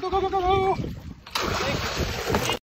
どこど